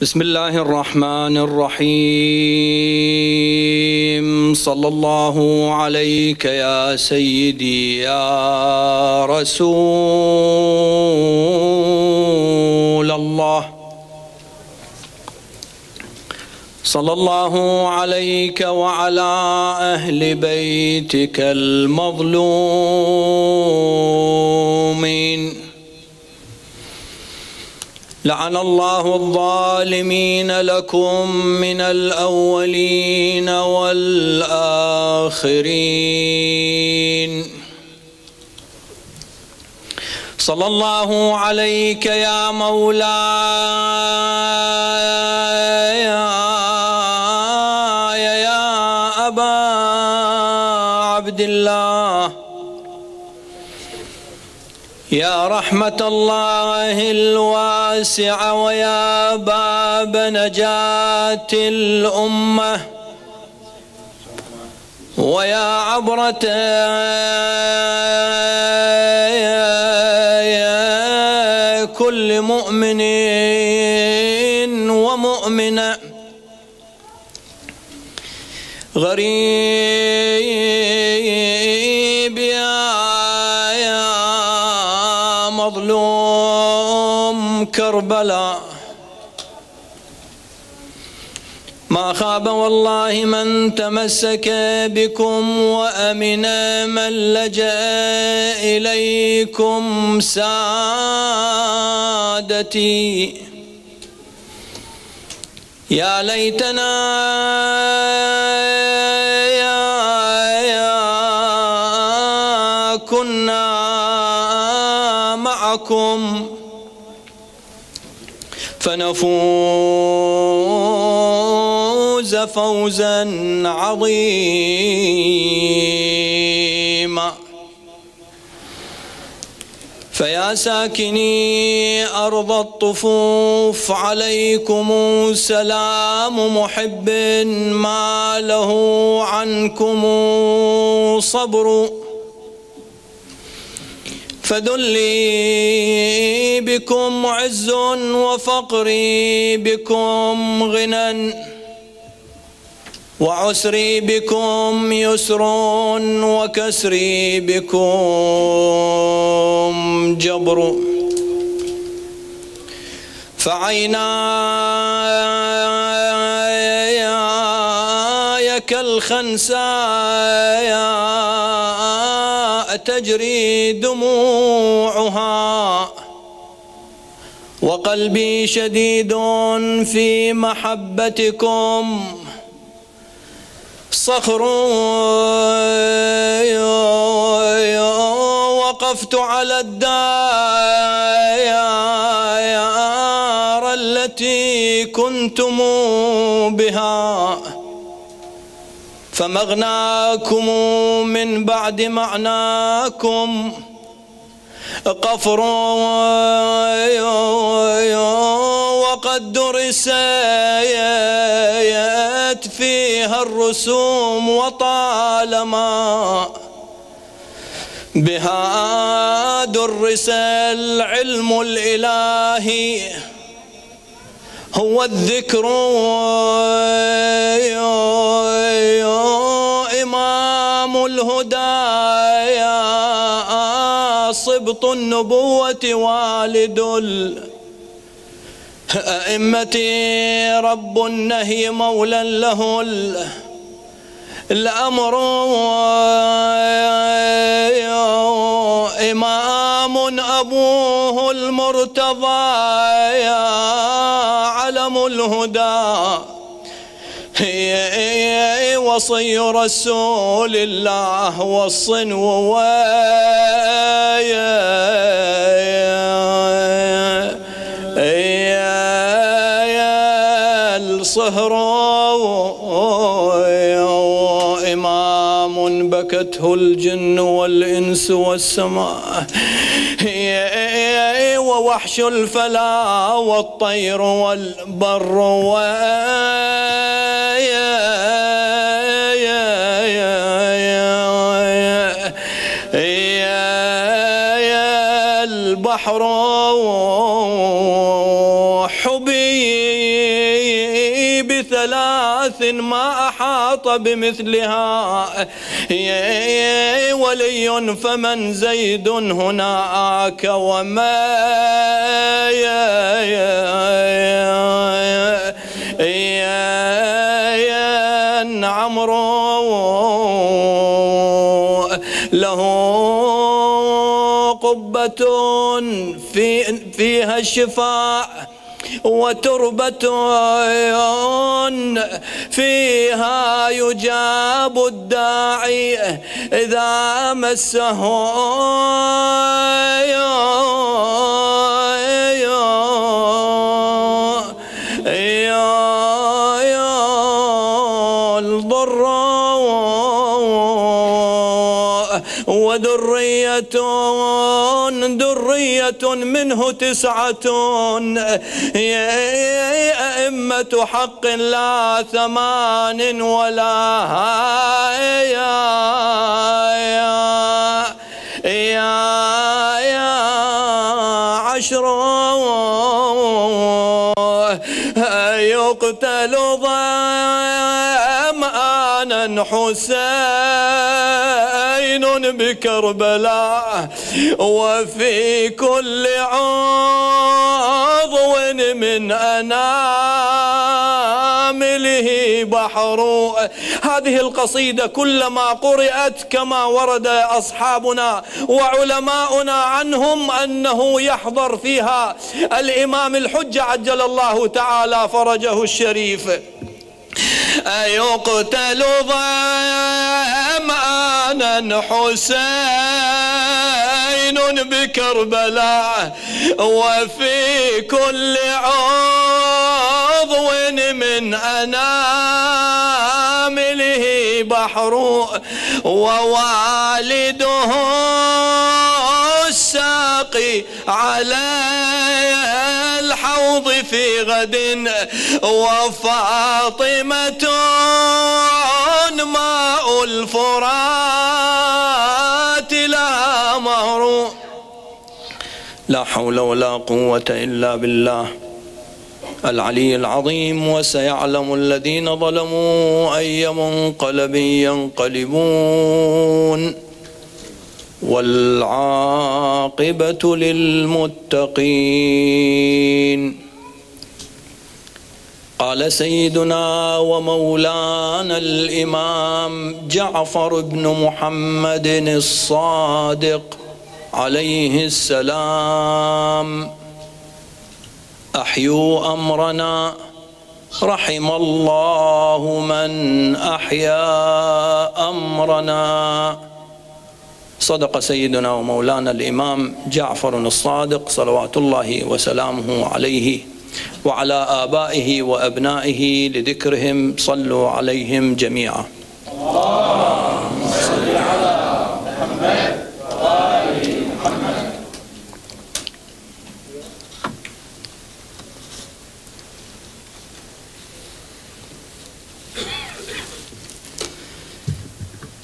بسم الله الرحمن الرحيم. صلى الله عليك يا سيدي يا رسول الله. صلى الله عليك وعلى أهل بيتك المظلومين. لعن الله الظالمين لكم من الأولين والآخرين. صلى الله عليك يا مولاي يا أبا عبد الله. يا رحمة الله الواسعة ويا باب نجاة الأمة ويا عبرة كل مؤمن ومؤمنة غريب كربلاء. ما خاب والله من تمسك بكم وأمن من لجأ إليكم سادتي. يا ليتنا فنفوز فوزا عظيما. فيا ساكني أرض الطفوف عليكم سلام محب ما له عنكم صبر. فذلي بكم عز وفقري بكم غنى وعسري بكم يسر وكسري بكم جبر فعيناي كالخنساء تجري دموعها وقلبي شديد في محبتكم. صخر وقفت على الدار التي كنتم بها. فمغناكم من بعد معناكم. قفر وقد درست فيها الرسوم وطالما بها درس العلم الإلهي. هو الذكر إمام الهدى صبط النبوة والد الأئمة رب النهي مولى له الأمر إمام أبوه المرتضى علم الهدى. وصي رسول الله والصنو الصهر إمام بكته الجن والإنس والسماء. ووحش الفلا والطير والبر البحر حبي بثلاث ما أحاط بمثلها. ولي فمن زيد هناك وما عمرو له قبة في فيها الشفاء وتربة فيها يجاب الداعي إذا مسه وذرية ذرية منه تسعة. يا أئمة حق لا ثمان ولا يا يا يا, يا عشر. يقتل حسين حسين. بكربلاء وفي كل عضو من أنامله بحر. هذه القصيدة كلما قرأت كما ورد أصحابنا وعلماؤنا عنهم أنه يحضر فيها الإمام الحجة عجل الله تعالى فرجه الشريف. أيقتل ضمانا حسين بكربلاء وفي كل عضو من أنامله بحر ووالده الساقي على الحوض في غد وفاطمة ماء الفرات لا مهر. لا حول ولا قوة إلا بالله. العلي العظيم وسيعلم الذين ظلموا أي منقلب ينقلبون. والعاقبة للمتقين. قال سيدنا ومولانا الإمام جعفر بن محمد الصادق عليه السلام. أحيوا أمرنا. رحم الله من أحيا أمرنا. صدق سيدنا ومولانا الإمام جعفر الصادق صلوات الله وسلامه عليه وعلى آبائه وأبنائه لذكرهم صلوا عليهم جميعا. اللهم صل على محمد وآل محمد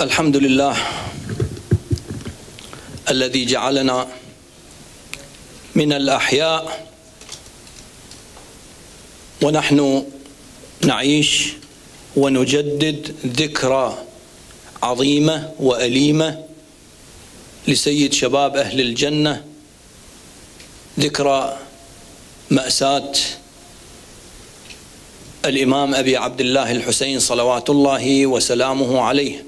الحمد لله الذي جعلنا من الأحياء. ونحن نعيش ونجدد ذكرى عظيمة وأليمة لسيد شباب أهل الجنة. ذكرى مأساة الإمام أبي عبد الله الحسين صلوات الله وسلامه عليه.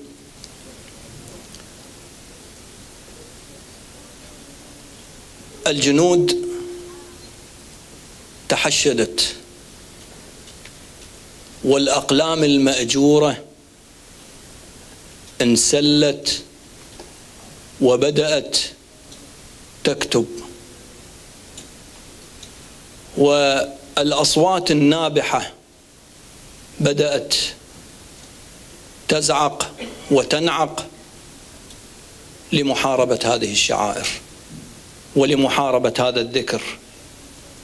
الجنود تحشدت والأقلام المأجورة انسلت وبدأت تكتب. والأصوات النابحة بدأت تزعق وتنعق لمحاربة هذه الشعائر. ولمحاربة هذا الذكر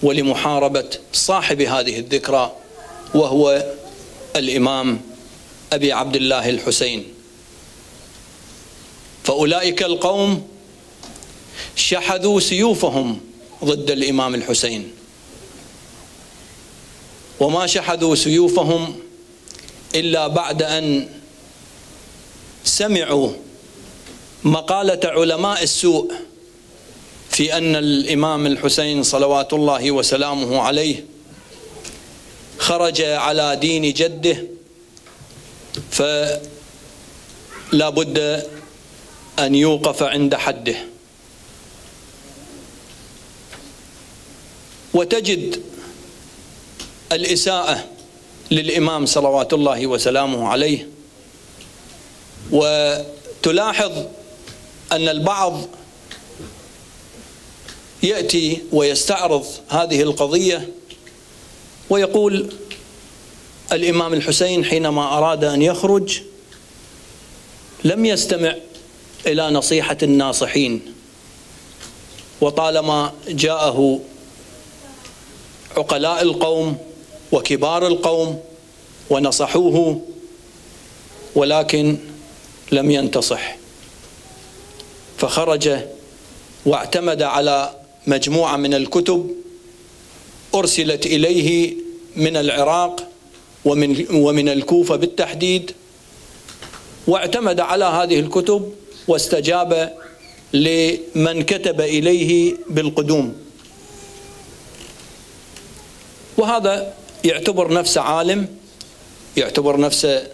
ولمحاربة صاحب هذه الذكرى وهو الإمام أبي عبد الله الحسين. فأولئك القوم شحذوا سيوفهم ضد الإمام الحسين. وما شحذوا سيوفهم إلا بعد أن سمعوا مقالة علماء السوء في أن الإمام الحسين صلوات الله وسلامه عليه خرج على دين جده فلا بد أن يوقف عند حده. وتجد الإساءة للإمام صلوات الله وسلامه عليه وتلاحظ أن البعض يأتي ويستعرض هذه القضية ويقول الإمام الحسين حينما أراد أن يخرج لم يستمع إلى نصيحة الناصحين وطالما جاءه عقلاء القوم وكبار القوم ونصحوه ولكن لم ينتصح فخرج واعتمد على مجموعة من الكتب أرسلت إليه من العراق ومن ومن الكوفة بالتحديد واعتمد على هذه الكتب واستجاب لمن كتب إليه بالقدوم. وهذا يعتبر نفسه عالم يعتبر نفسه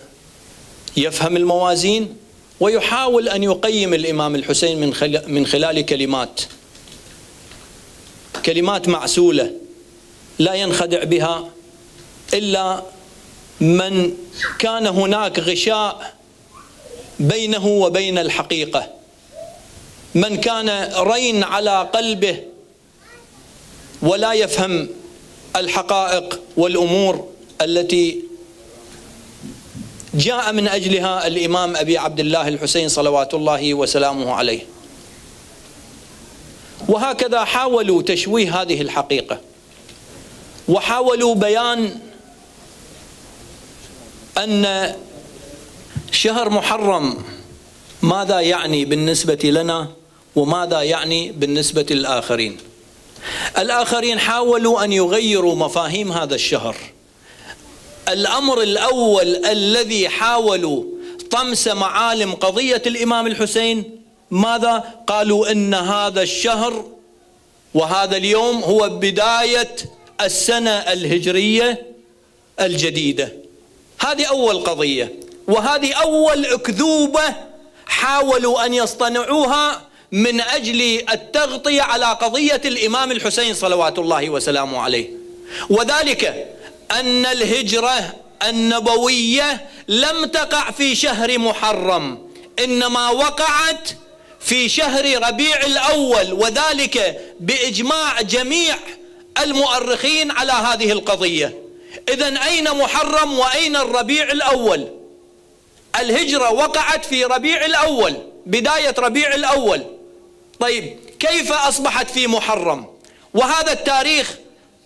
يفهم الموازين ويحاول أن يقيم الإمام الحسين من خلال كلمات. كلمات معسولة لا ينخدع بها إلا من كان هناك غشاء بينه وبين الحقيقة. من كان رين على قلبه ولا يفهم الحقائق والأمور التي جاء من أجلها الإمام أبي عبد الله الحسين صلوات الله وسلامه عليه. وهكذا حاولوا تشويه هذه الحقيقة. وحاولوا بيان أن شهر محرم ماذا يعني بالنسبة لنا وماذا يعني بالنسبة للآخرين. الآخرين حاولوا أن يغيروا مفاهيم هذا الشهر. الأمر الأول الذي حاولوا طمس معالم قضية الإمام الحسين ماذا؟ قالوا إن هذا الشهر وهذا اليوم هو بداية السنة الهجرية الجديدة. هذه أول قضية وهذه أول أكذوبة حاولوا أن يصطنعوها من أجل التغطية على قضية الإمام الحسين صلوات الله وسلامه عليه. وذلك أن الهجرة النبوية لم تقع في شهر محرم إنما وقعت في شهر ربيع الأول وذلك بإجماع جميع المؤرخين على هذه القضية. إذا أين محرم وأين الربيع الأول؟ الهجرة وقعت في ربيع الأول بداية ربيع الأول. طيب كيف أصبحت في محرم؟ وهذا التاريخ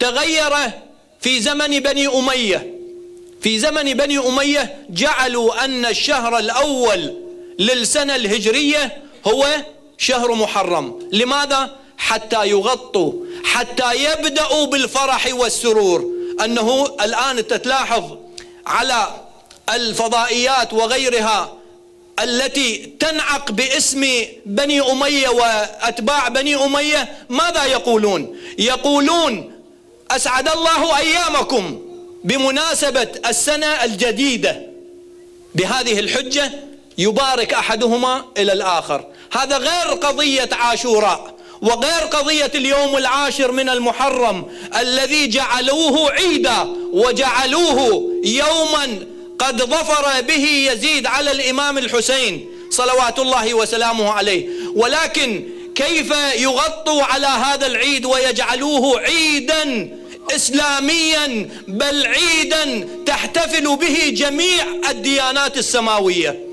تغير في زمن بني أمية. في زمن بني أمية جعلوا أن الشهر الأول للسنة الهجرية هو شهر محرم. لماذا؟ حتى يغطوا حتى يبدأوا بالفرح والسرور. أنه الآن تتلاحظ على الفضائيات وغيرها التي تنعق باسم بني أمية وأتباع بني أمية. ماذا يقولون؟ يقولون أسعد الله أيامكم بمناسبة السنة الجديدة. بهذه الحجة يبارك أحدهما إلى الآخر. هذا غير قضية عاشوراء وغير قضية اليوم العاشر من المحرم الذي جعلوه عيدا وجعلوه يوما قد ظفر به يزيد على الإمام الحسين صلوات الله وسلامه عليه. ولكن كيف يغطوا على هذا العيد ويجعلوه عيدا إسلاميا بل عيدا تحتفل به جميع الديانات السماوية؟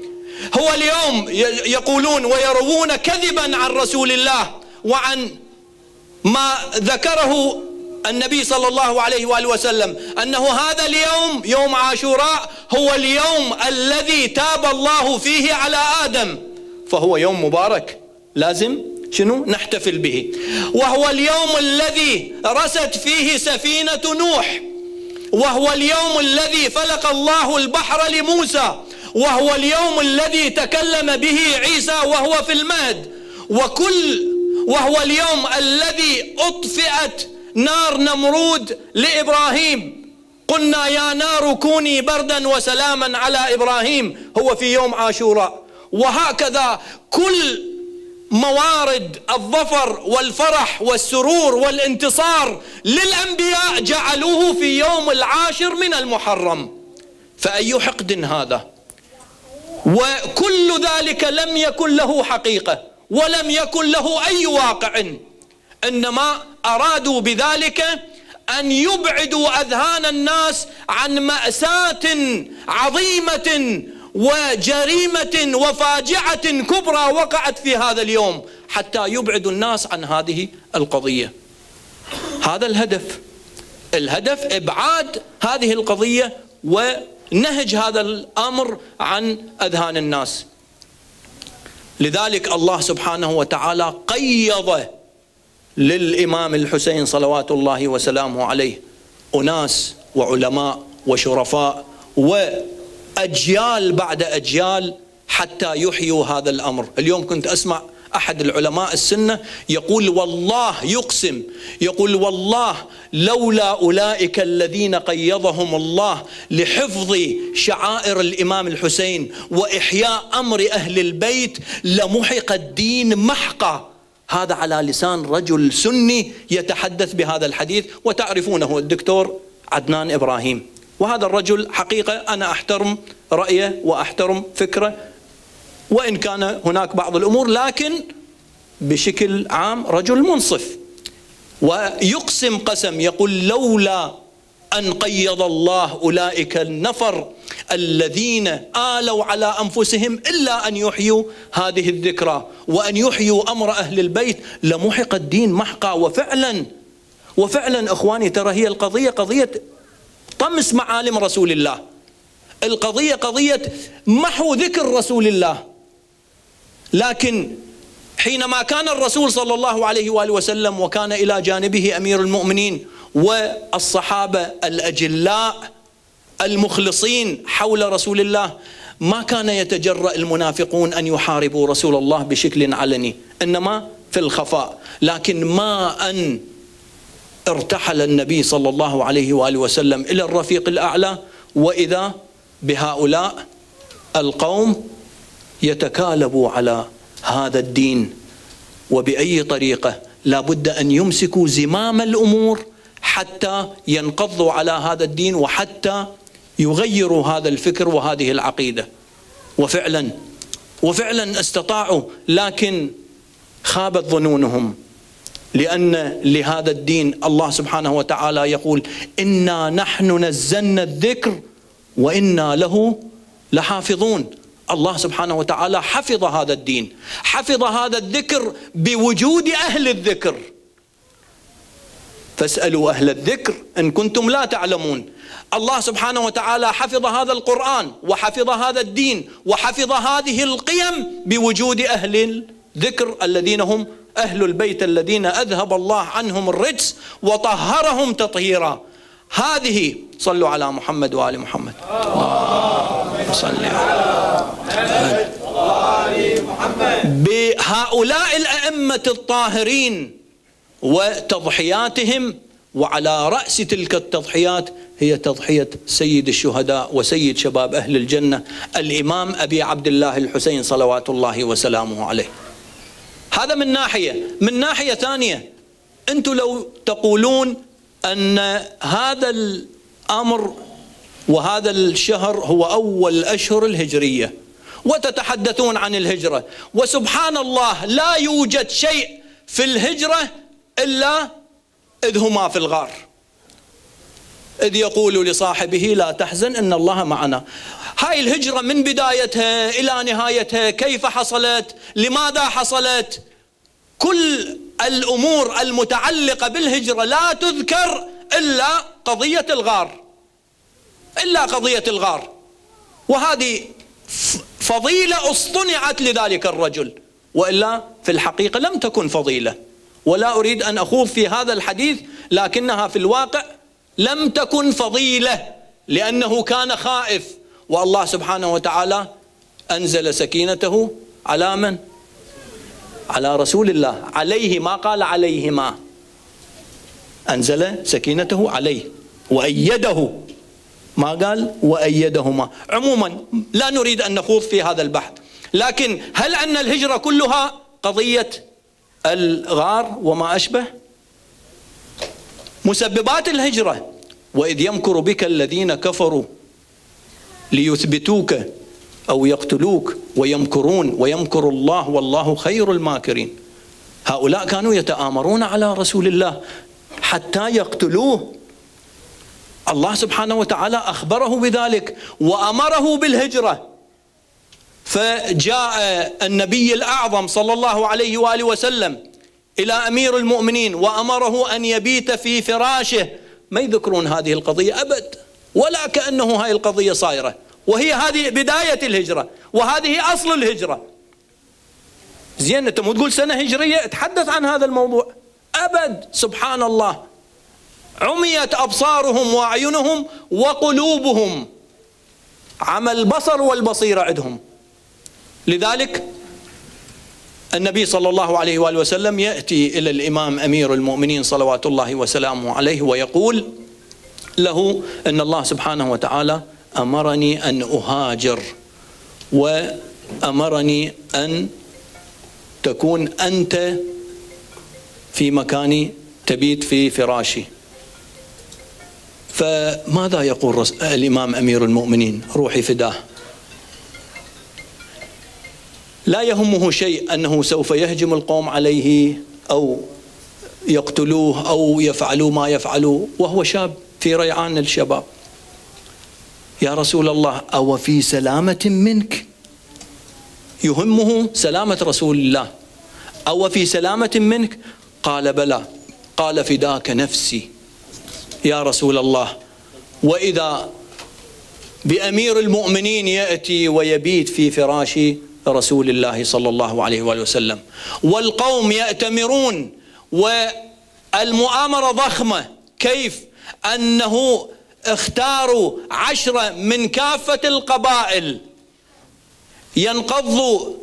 هو اليوم يقولون ويروون كذبا عن رسول الله وعن ما ذكره النبي صلى الله عليه وآله وسلم أنه هذا اليوم يوم عاشوراء هو اليوم الذي تاب الله فيه على آدم. فهو يوم مبارك لازم شنو؟ نحتفل به. وهو اليوم الذي رست فيه سفينة نوح. وهو اليوم الذي فلق الله البحر لموسى. وهو اليوم الذي تكلم به عيسى وهو في المهد. وكل وهو اليوم الذي أطفئت نار نمرود لإبراهيم. قلنا يا نار كوني بردا وسلاما على إبراهيم. هو في يوم عاشوراء. وهكذا كل موارد الظفر والفرح والسرور والانتصار للأنبياء جعلوه في يوم العاشر من المحرم. فأي حقد هذا؟ وكل ذلك لم يكن له حقيقة ولم يكن له أي واقع. إنما أرادوا بذلك أن يبعدوا أذهان الناس عن مأساة عظيمة وجريمة وفاجعة كبرى وقعت في هذا اليوم حتى يبعدوا الناس عن هذه القضية. هذا الهدف. الهدف إبعاد هذه القضية ونهج هذا الأمر عن أذهان الناس. لذلك الله سبحانه وتعالى قيض للإمام الحسين صلوات الله وسلامه عليه أناس وعلماء وشرفاء وأجيال بعد أجيال حتى يحيوا هذا الأمر، اليوم كنت أسمع أحد العلماء السنة يقول والله يقسم يقول والله لولا أولئك الذين قيضهم الله لحفظ شعائر الإمام الحسين وإحياء أمر أهل البيت لمحق الدين محقا. هذا على لسان رجل سني يتحدث بهذا الحديث وتعرفونه الدكتور عدنان إبراهيم. وهذا الرجل حقيقة أنا أحترم رأيه وأحترم فكره وإن كان هناك بعض الأمور لكن بشكل عام رجل منصف. ويقسم قسم يقول لولا أن قيض الله أولئك النفر الذين آلوا على أنفسهم إلا أن يحيوا هذه الذكرى. وأن يحيوا أمر أهل البيت لمحق الدين محقا. وفعلا وفعلا إخواني ترى هي القضية قضية طمس معالم رسول الله. القضية قضية محو ذكر رسول الله. لكن حينما كان الرسول صلى الله عليه وآله وسلم وكان إلى جانبه أمير المؤمنين والصحابة الأجلاء المخلصين حول رسول الله ما كان يتجرأ المنافقون أن يحاربوا رسول الله بشكل علني إنما في الخفاء. لكن ما أن ارتحل النبي صلى الله عليه وآله وسلم إلى الرفيق الأعلى وإذا بهؤلاء القوم يتكالبوا على هذا الدين وبأي طريقة لا بد أن يمسكوا زمام الأمور حتى ينقضوا على هذا الدين وحتى يغيروا هذا الفكر وهذه العقيدة. وفعلا وفعلا استطاعوا لكن خابت ظنونهم لأن لهذا الدين الله سبحانه وتعالى يقول إنا نحن نزلنا الذكر وإنا له لحافظون. الله سبحانه وتعالى حفظ هذا الدين حفظ هذا الذكر بوجود أهل الذكر. فاسألوا أهل الذكر إن كنتم لا تعلمون. الله سبحانه وتعالى حفظ هذا القرآن وحفظ هذا الدين وحفظ هذه القيم بوجود أهل الذكر الذين هم أهل البيت الذين أذهب الله عنهم الرجس وطهرهم تطهيرا. هذه صلوا على محمد وآل محمد. اللهم صل على محمد بهؤلاء الأئمة الطاهرين وتضحياتهم وعلى رأس تلك التضحيات هي تضحية سيد الشهداء وسيد شباب أهل الجنة الإمام أبي عبد الله الحسين صلوات الله وسلامه عليه. هذا من ناحية، من ناحية ثانية أنتم لو تقولون أن هذا الأمر وهذا الشهر هو أول أشهر الهجرية. وتتحدثون عن الهجرة. وسبحان الله لا يوجد شيء في الهجرة إلا إذ هما في الغار. إذ يقول لصاحبه لا تحزن إن الله معنا. هاي الهجرة من بدايتها إلى نهايتها كيف حصلت؟ لماذا حصلت؟ كل الأمور المتعلقة بالهجرة لا تذكر إلا قضية الغار. إلا قضية الغار. وهذه فضيلة اصطنعت لذلك الرجل. وإلا في الحقيقة لم تكن فضيلة. ولا أريد أن أخوض في هذا الحديث لكنها في الواقع لم تكن فضيلة لأنه كان خائف. والله سبحانه وتعالى أنزل سكينته على من؟ على رسول الله. عليه ما قال عليهما. أنزل سكينته عليه. وأيده. ما قال؟ وأيدهما. عموما لا نريد أن نخوض في هذا البحث. لكن هل أن الهجرة كلها قضية الغار وما أشبه؟ مسببات الهجرة. وإذ يمكر بك الذين كفروا ليثبتوك أو يقتلوك ويمكرون ويمكر الله والله خير الماكرين. هؤلاء كانوا يتآمرون على رسول الله حتى يقتلوه الله سبحانه وتعالى أخبره بذلك وأمره بالهجرة. فجاء النبي الأعظم صلى الله عليه وآله وسلم إلى أمير المؤمنين وأمره أن يبيت في فراشه. ما يذكرون هذه القضية أبد ولا كأنه هاي القضية صايرة. وهي هذه بداية الهجرة وهذه أصل الهجرة. زين أنت مو تقول سنة هجرية؟ تحدث عن هذا الموضوع. أبد سبحان الله. عميت أبصارهم وأعينهم وقلوبهم. عمى البصر والبصيرة عندهم. لذلك النبي صلى الله عليه وآله وسلم يأتي إلى الإمام أمير المؤمنين صلوات الله وسلامه عليه ويقول له أن الله سبحانه وتعالى أمرني أن أهاجر وأمرني أن تكون أنت في مكاني تبيت في فراشي. فماذا يقول الإمام أمير المؤمنين؟ روحي فداة. لا يهمه شيء أنه سوف يهجم القوم عليه أو يقتلوه أو يفعلوا ما يفعلوا وهو شاب في ريعان الشباب. يا رسول الله أو في سلامة منك؟ يهمه سلامة رسول الله. أو في سلامة منك؟ قال بلى. قال فداك نفسي. يا رسول الله. وإذا بأمير المؤمنين يأتي ويبيت في فراش رسول الله صلى الله عليه وآله وسلم. والقوم يأتمرون والمؤامرة ضخمة. كيف؟ أنه اختاروا عشرة من كافة القبائل ينقضوا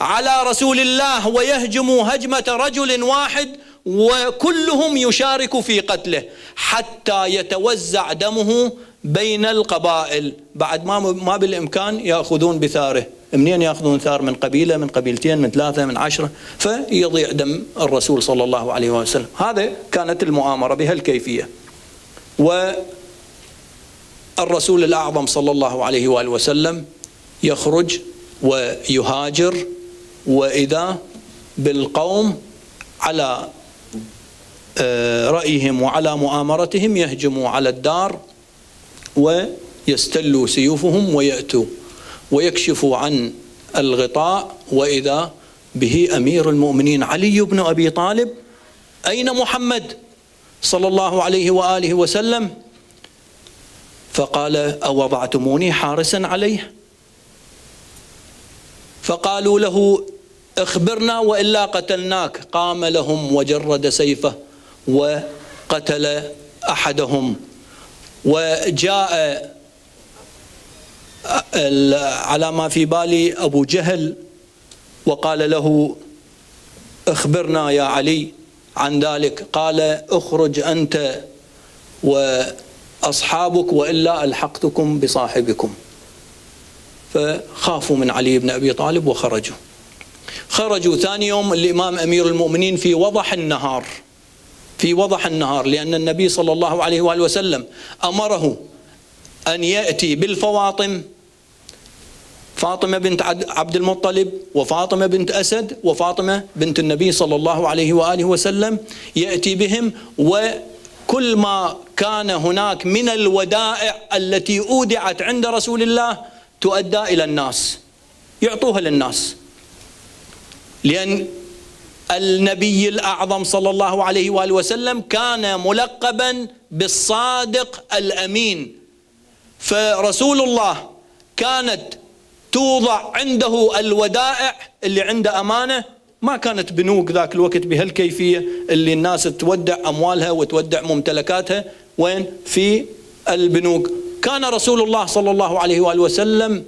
على رسول الله ويهجموا هجمة رجل واحد وكلهم يشارك في قتله حتى يتوزع دمه بين القبائل. بعد ما ما بالإمكان يأخذون بثاره. منين يأخذون ثار؟ من قبيلة من قبيلتين من ثلاثة من عشرة. فيضيع دم الرسول صلى الله عليه وسلم. هذا كانت المؤامرة بهالكيفيه والرسول الأعظم صلى الله عليه وآله وسلم يخرج ويهاجر وإذا بالقوم على رأيهم وعلى مؤامرتهم يهجموا على الدار ويستلوا سيوفهم ويأتوا ويكشفوا عن الغطاء. وإذا به أمير المؤمنين علي بن أبي طالب أين محمد صلى الله عليه وآله وسلم؟ فقال أوضعتموني حارسا عليه. فقالوا له اخبرنا وإلا قتلناك. قام لهم وجرد سيفه وقتل أحدهم وجاء على ما في بالي أبو جهل وقال له أخبرنا يا علي عن ذلك. قال أخرج أنت وأصحابك وإلا ألحقتكم بصاحبكم. فخافوا من علي بن أبي طالب وخرجوا. خرجوا ثاني يوم الإمام أمير المؤمنين في وضح النهار. في وضح النهار لأن النبي صلى الله عليه وآله وسلم أمره أن يأتي بالفواطم فاطمة بنت عبد المطلب وفاطمة بنت أسد وفاطمة بنت النبي صلى الله عليه وآله وسلم يأتي بهم وكل ما كان هناك من الودائع التي أودعت عند رسول الله تؤدى إلى الناس يعطوها للناس. لأن النبي الأعظم صلى الله عليه وآله وسلم كان ملقبا بالصادق الأمين. فرسول الله كانت توضع عنده الودائع اللي عنده أمانة. ما كانت بنوك ذاك الوقت بهالكيفية اللي الناس تودع أموالها وتودع ممتلكاتها. وين؟ في البنوك كان رسول الله صلى الله عليه وآله وسلم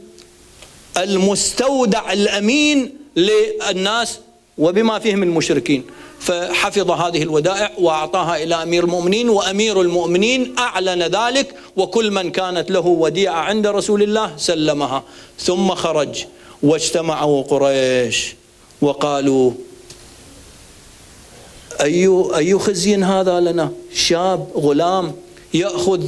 المستودع الأمين للناس وبما فيهم المشركين. فحفظ هذه الودائع وأعطاها إلى أمير المؤمنين وأمير المؤمنين أعلن ذلك وكل من كانت له وديعة عند رسول الله سلمها. ثم خرج واجتمعوا قريش وقالوا اي اي خزي هذا لنا؟ شاب غلام يأخذ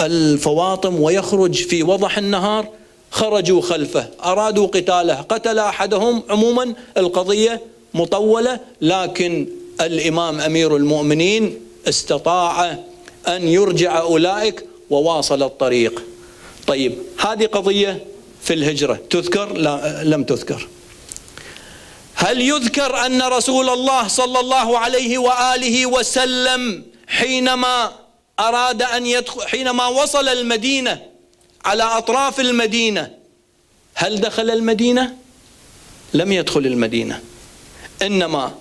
الفواطم ويخرج في وضح النهار. خرجوا خلفه أرادوا قتاله قتل أحدهم عموما القضية مطولة لكن الإمام أمير المؤمنين استطاع أن يرجع أولئك وواصل الطريق. طيب هذه قضية في الهجرة تذكر؟ لا لم تذكر. هل يذكر أن رسول الله صلى الله عليه وآله وسلم حينما أراد أن يدخل حينما وصل المدينة على أطراف المدينة. هل دخل المدينة؟ لم يدخل المدينة. إنما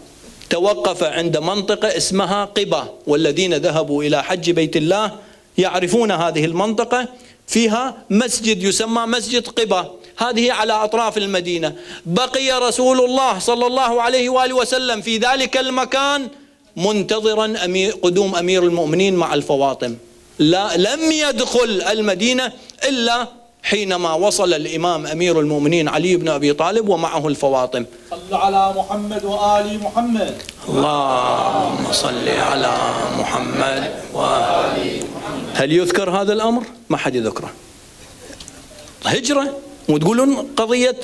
توقف عند منطقة اسمها قبة والذين ذهبوا إلى حج بيت الله يعرفون هذه المنطقة. فيها مسجد يسمى مسجد قبة هذه على أطراف المدينة. بقي رسول الله صلى الله عليه وآله وسلم في ذلك المكان منتظرا أمير قدوم أمير المؤمنين مع الفواطم. لا لم يدخل المدينة إلا حينما وصل الإمام أمير المؤمنين علي بن أبي طالب ومعه الفواطم. صل على محمد وآل محمد. اللهم صل على محمد وآل هل يذكر هذا الأمر؟ ما حد يذكره. هجرة؟ وتقولون قضية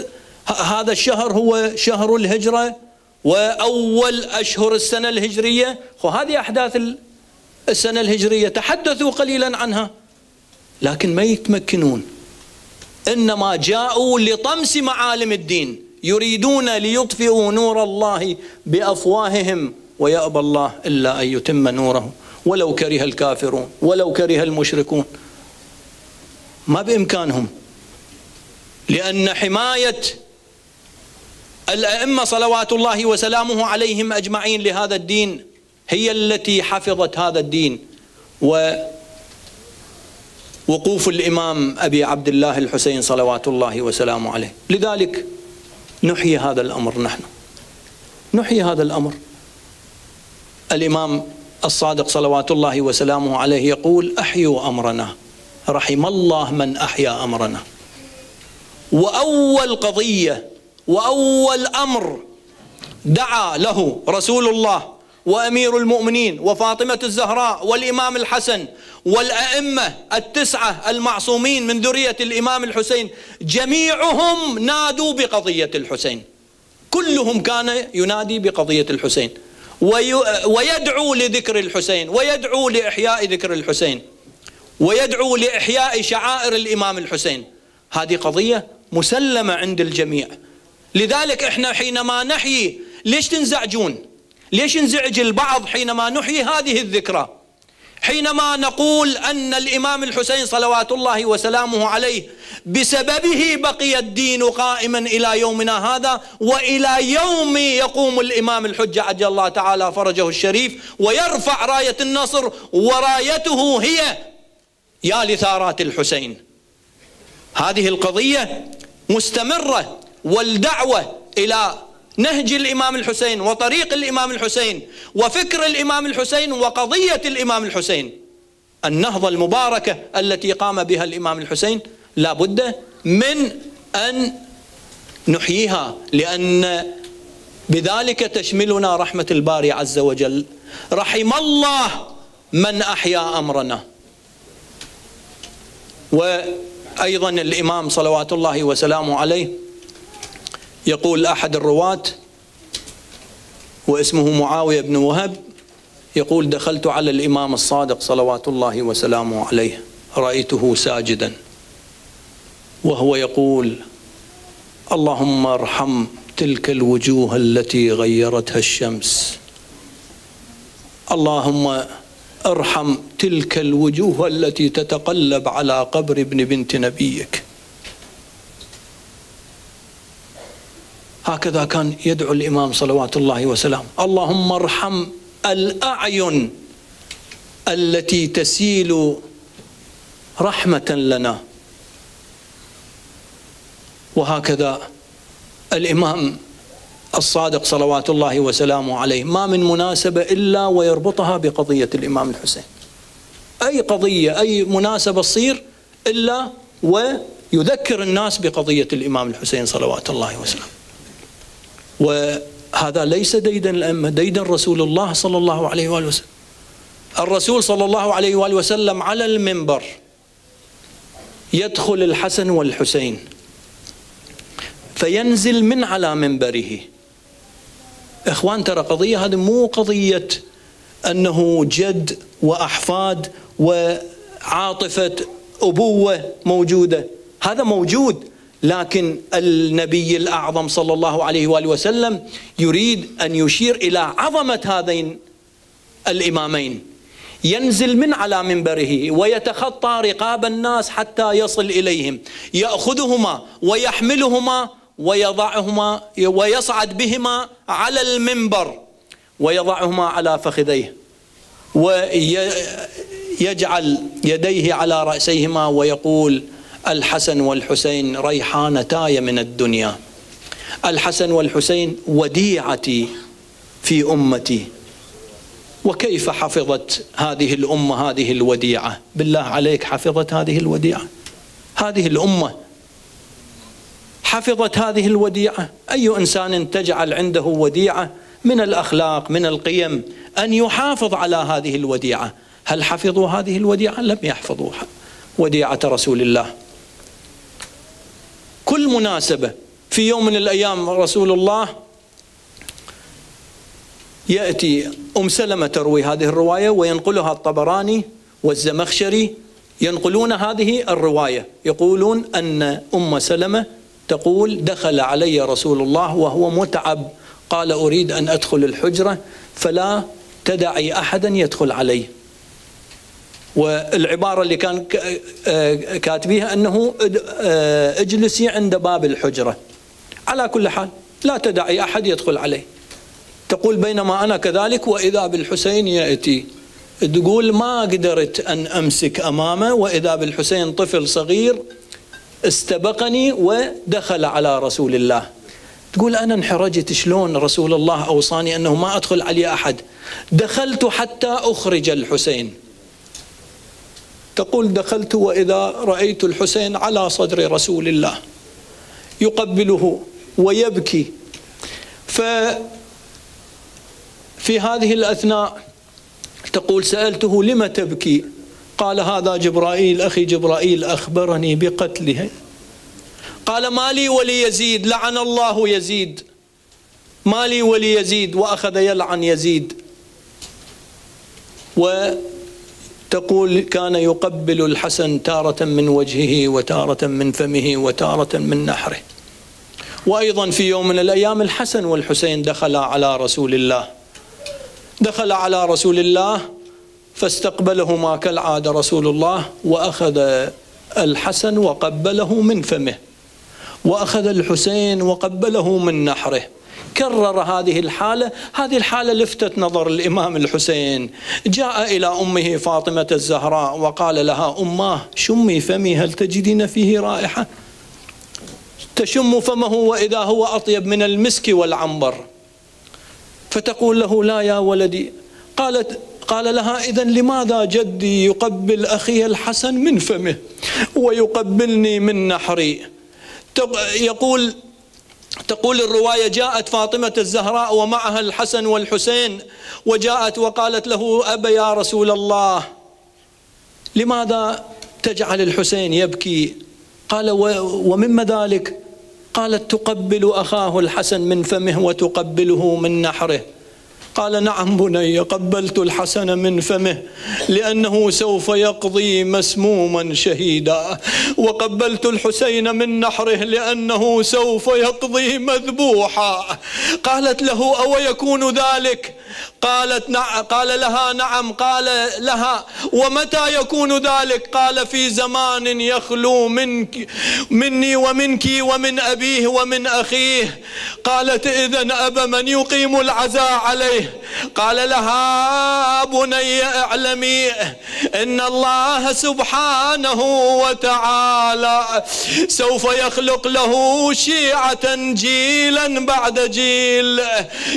هذا الشهر هو شهر الهجرة وأول أشهر السنة الهجرية؟ وهذه أحداث السنة الهجرية. تحدثوا قليلا عنها. لكن ما يتمكنون. إنما جاءوا لطمس معالم الدين يريدون ليطفئوا نور الله بأفواههم ويأبى الله إلا أن يتم نوره. ولو كره الكافرون ولو كره المشركون. ما بإمكانهم. لأن حماية الأئمة صلوات الله وسلامه عليهم أجمعين لهذا الدين هي التي حفظت هذا الدين. و وقوف الإمام أبي عبد الله الحسين صلوات الله وسلامه عليه، لذلك نحيي هذا الأمر نحن. نحيي هذا الأمر. الإمام الصادق صلوات الله وسلامه عليه يقول: أحيوا أمرنا. رحم الله من أحيا أمرنا. وأول قضية وأول أمر دعا له رسول الله وأمير المؤمنين وفاطمة الزهراء والإمام الحسن والأئمة التسعة المعصومين من ذرية الإمام الحسين جميعهم نادوا بقضية الحسين. كلهم كان ينادي بقضية الحسين. ويدعو لذكر الحسين ويدعو لإحياء ذكر الحسين ويدعو لإحياء شعائر الإمام الحسين. هذه قضية مسلمة عند الجميع. لذلك إحنا حينما نحيي ليش تنزعجون؟ ليش ينزعج البعض حينما نحيي هذه الذكرى؟ حينما نقول أن الإمام الحسين صلوات الله وسلامه عليه بسببه بقي الدين قائما إلى يومنا هذا وإلى يوم يقوم الإمام الحجه عجل الله تعالى فرجه الشريف ويرفع راية النصر ورايته هي يا لثارات الحسين. هذه القضية مستمرة والدعوة إلى نهج الإمام الحسين وطريق الإمام الحسين وفكر الإمام الحسين وقضية الإمام الحسين. النهضة المباركة التي قام بها الإمام الحسين لا بد من أن نحييها لأن بذلك تشملنا رحمة الباري عز وجل. رحم الله من أحيا أمرنا. وأيضا الإمام صلوات الله وسلامه عليه يقول أحد الرواة واسمه معاوية بن وهب يقول دخلت على الإمام الصادق صلوات الله وسلامه عليه رأيته ساجدا. وهو يقول اللهم ارحم تلك الوجوه التي غيرتها الشمس. اللهم ارحم تلك الوجوه التي تتقلب على قبر ابن بنت نبيك. هكذا كان يدعو الإمام صلوات الله وسلامه اللهم ارحم الأعين التي تسيل رحمة لنا. وهكذا الإمام الصادق صلوات الله وسلامه عليه. ما من مناسبة إلا ويربطها بقضية الإمام الحسين. أي قضية أي مناسبة تصير إلا ويذكر الناس بقضية الإمام الحسين صلوات الله وسلامه. وهذا ليس ديدا الأئمة ديدا رسول الله صلى الله عليه وآله وسلم. الرسول صلى الله عليه وآله وسلم على المنبر. يدخل الحسن والحسين. فينزل من على منبره. إخوان ترى قضية هذه مو قضية أنه جد وأحفاد وعاطفة أبوة موجودة. هذا موجود. لكن النبي الأعظم صلى الله عليه وآله وسلم يريد أن يشير إلى عظمة هذين الإمامين. ينزل من على منبره ويتخطى رقاب الناس حتى يصل إليهم. يأخذهما ويحملهما ويضعهما ويصعد بهما على المنبر ويضعهما على فخذيه. ويجعل يديه على رأسيهما ويقول الحسن والحسين ريحانتاي من الدنيا. الحسن والحسين وديعتي في أمتي. وكيف حفظت هذه الأمة هذه الوديعة؟ بالله عليك حفظت هذه الوديعة. هذه الأمة حفظت هذه الوديعة. أي إنسان تجعل عنده وديعة؟ من الأخلاق من القيم أن يحافظ على هذه الوديعة. هل حفظوا هذه الوديعة؟ لم يحفظوا وديعة رسول الله. كل مناسبة. في يوم من الأيام رسول الله يأتي أم سلمة تروي هذه الرواية وينقلها الطبراني والزمخشري ينقلون هذه الرواية. يقولون أن أم سلمة تقول دخل علي رسول الله وهو متعب. قال أريد أن أدخل الحجرة فلا تدعي أحدا يدخل علي. والعبارة اللي كان كاتبيها أنه اجلسي عند باب الحجرة. على كل حال لا تدعي أحد يدخل علي تقول بينما أنا كذلك وإذا بالحسين يأتي. تقول ما قدرت أن أمسك أمامه وإذا بالحسين طفل صغير استبقني ودخل على رسول الله. تقول أنا انحرجت شلون رسول الله أوصاني أنه ما أدخل علي أحد. دخلت حتى أخرج الحسين. تقول دخلت وإذا رأيت الحسين على صدر رسول الله يقبله ويبكي. ففي هذه الأثناء تقول سألته لم تبكي؟ قال هذا جبرائيل أخي جبرائيل أخبرني بقتله. قال ما لي ولي يزيد؟ لعن الله يزيد. ما لي ولي يزيد؟ وأخذ يلعن يزيد. وتقول كان يقبل الحسن تارة من وجهه وتارة من فمه وتارة من نحره. وأيضا في يوم من الأيام الحسن والحسين دخلا على رسول الله. دخل على رسول الله فاستقبلهما كالعادة رسول الله وأخذ الحسن وقبله من فمه وأخذ الحسين وقبله من نحره. كرر هذه الحالة. هذه الحالة لفتت نظر الإمام الحسين. جاء إلى أمه فاطمة الزهراء وقال لها أماه شمي فمي هل تجدين فيه رائحة؟ تشم فمه وإذا هو أطيب من المسك والعنبر. فتقول له لا يا ولدي. قالت قال لها إذا لماذا جدي يقبل أخي الحسن من فمه ويقبلني من نحري؟ يقول تقول الرواية جاءت فاطمة الزهراء ومعها الحسن والحسين وجاءت وقالت له أبا يا رسول الله لماذا تجعل الحسين يبكي؟ قال ومما ذلك؟ قالت تقبل أخاه الحسن من فمه وتقبله من نحره. قال نعم بني قبلت الحسن من فمه لأنه سوف يقضي مسموما شهيدا. وقبلت الحسين من نحره لأنه سوف يقضي مذبوحا. قالت له أو يكون ذلك؟ قالت نعم قال لها نعم. قال لها ومتى يكون ذلك؟ قال في زمان يخلو منك مني ومنك ومن أبيه ومن أخيه. قالت إذا أبا من يقيم العزاء عليه. قال لها بني اعلمي إن الله سبحانه وتعالى سوف يخلق له شيعة جيلا بعد جيل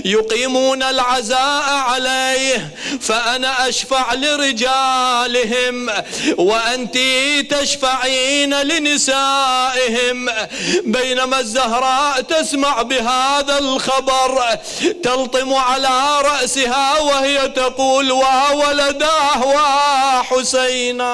يقيمون العزاء عليه فأنا أشفع لرجالهم وأنت تشفعين لنسائهم. بينما الزهراء تسمع بهذا الخبر تلطم رأسها وهي تقول وولداه وحسينا